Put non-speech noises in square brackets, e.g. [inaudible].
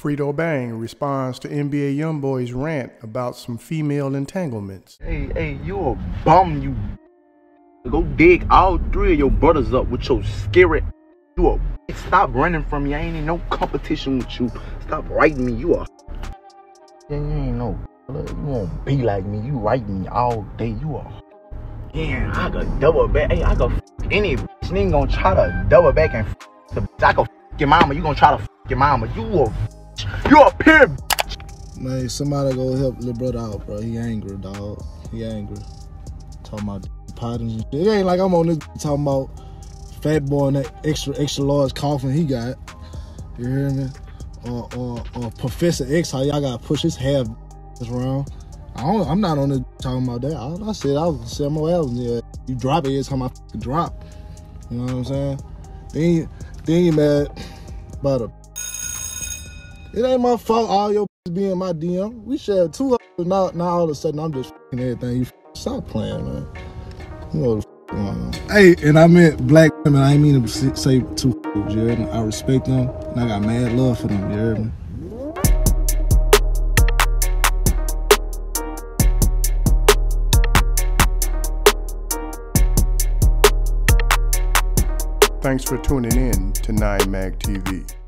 Fredo Bang responds to NBA Youngboy's rant about some female entanglements. Hey, hey, you a bum, you. Go dig all three of your brothers up with your scary. You a. Stop running from me. I ain't in no competition with you. Stop writing me. You a. You ain't no. You won't be like me. You write me all day. You a. Yeah, I could double back. Hey, I could f any bitch. Nigga gonna try to double back and f the bitch. I could f your mama. You gonna try to f your mama. You a. You a pimp. Man, somebody go help little brother out, bro. He angry, dog. He angry. Talking about patterns and shit. It ain't like I'm on this talking about fat boy and that extra extra large coffin he got. You hear me? Or or, or Professor X, how y'all gotta push his hair around. I don't, I'm not on the talking about that. All I said I was sell more albums. Yeah, you drop it every time I drop. You know what I'm saying? Then then you mad about a. It ain't my fault. All your [laughs] be in my DM. We shared two. Now now all of a sudden I'm just [laughs] everything. You [laughs] stop playing, man. You know what on. Hey, and I meant black women. I ain't mean to say two. You heard me? I respect them, and I got mad love for them. You heard me? Thanks for tuning in to 9 Mag TV.